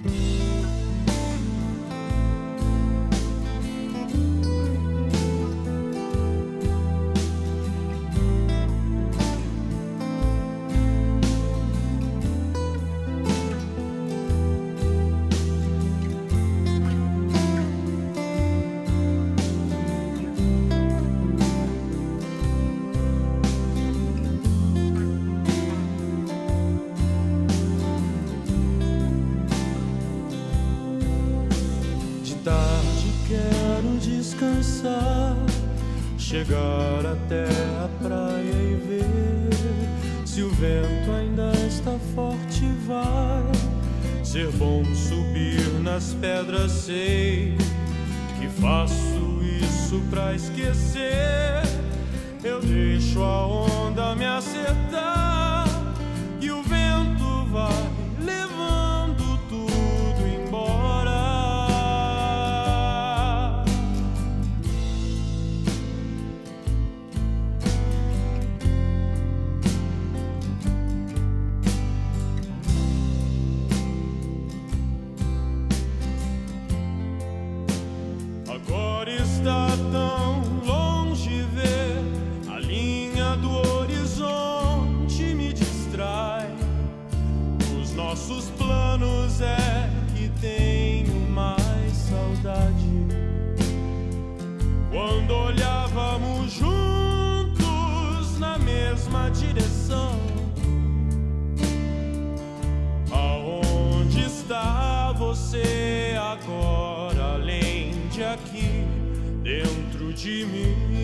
Mm-hmm. Chegar até a praia e ver se o vento ainda está forte. Vai ser bom subir nas pedras. Sei que faço isso pra esquecer. Eu deixo a onda me acertar mar está tão longe ver a linha do horizonte me distrai. Os nossos planos é que tenho mais saudade. Quando olhávamos juntos na mesma direção. de mim.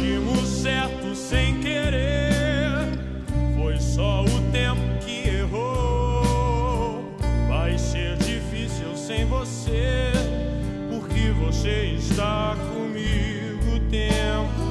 Partimos certo sem querer, foi só o tempo que errou. Vai ser difícil sem você, porque você está comigo o tempo